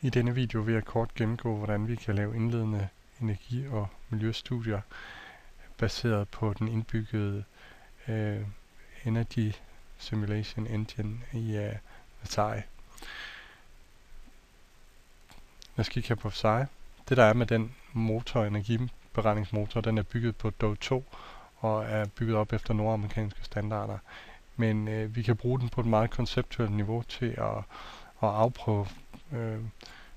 I denne video vil jeg kort gennemgå, hvordan vi kan lave indledende energi- og miljøstudier baseret på den indbyggede uh, Energy Simulation Engine i øh, uh, Vasai. Lad os kigge her på Vasai. Det der er med den motor, energiberegningsmotor, den er bygget på DOE 2 og er bygget op efter nordamerikanske standarder. Men øh, vi kan bruge den på et meget konceptuelt niveau til at, at afprøve øh,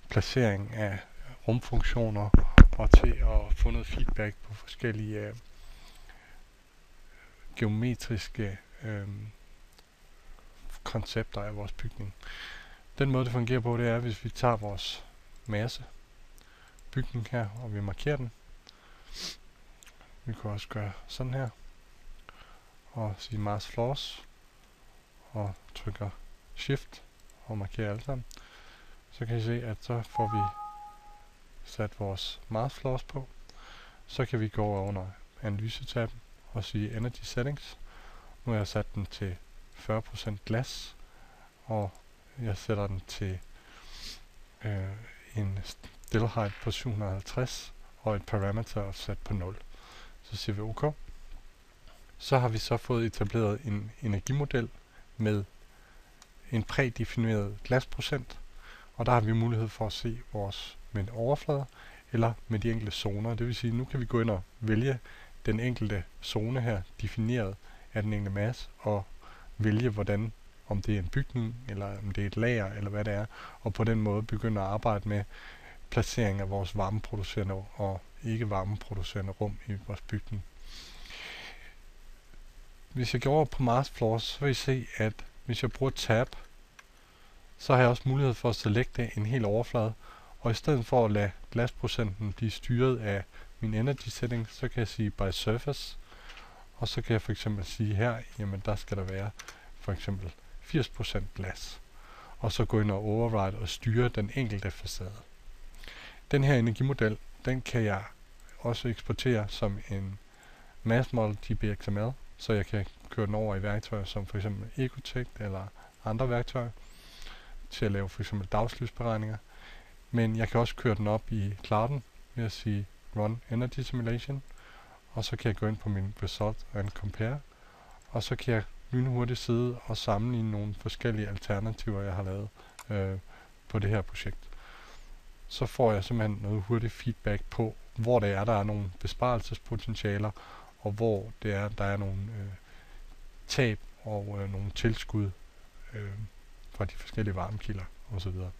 placering af rumfunktioner og til at få noget feedback på forskellige øh, geometriske øh, koncepter af vores bygning. Den måde det fungerer på, det er, hvis vi tager vores masse bygning her, og vi markerer den. Vi kan også gøre sådan her, og sige Mars Floors, og trykker Shift og markerer alle sammen så kan I se, at så får vi sat vores Mars Floors på. Så kan vi gå over under analysetabben og sige Energy Settings. Nu har jeg sat den til 40% glas, og jeg sætter den til øh, en still height på 750 og et parameter sat på 0. Så siger vi OK. Så har vi så fået etableret en energimodel med en prædefineret glasprocent, og der har vi mulighed for at se vores med overflader eller med de enkelte zoner. Det vil sige, at nu kan vi gå ind og vælge den enkelte zone her, defineret af den enkelte masse, og vælge, hvordan, om det er en bygning, eller om det er et lager, eller hvad det er, og på den måde begynde at arbejde med placering af vores varmeproducerende og ikke varmeproducerende rum i vores bygning. Hvis jeg går over på Mars Floors, så vil I se, at hvis jeg bruger Tab, så har jeg også mulighed for at selekte en hel overflade, og i stedet for at lade glasprocenten blive styret af min energy setting, så kan jeg sige by surface, og så kan jeg for eksempel sige her, jamen der skal der være for eksempel 80% glas, og så gå ind og override og styre den enkelte facade. Den her energimodel, den kan jeg også eksportere som en mass model GPXML, så jeg kan køre den over i værktøjer som for eksempel Ecotect eller andre værktøjer til at lave for eksempel dagslysberegninger. Men jeg kan også køre den op i klarten ved at sige Run Energy Simulation. Og så kan jeg gå ind på min Result and Compare. Og så kan jeg lynhurtigt sidde og sammenligne nogle forskellige alternativer, jeg har lavet øh, på det her projekt. Så får jeg simpelthen noget hurtigt feedback på, hvor det er, der er nogle besparelsespotentialer, og hvor det er, der er nogle øh, tab og øh, nogle tilskud øh, fra de forskellige varmekilder osv.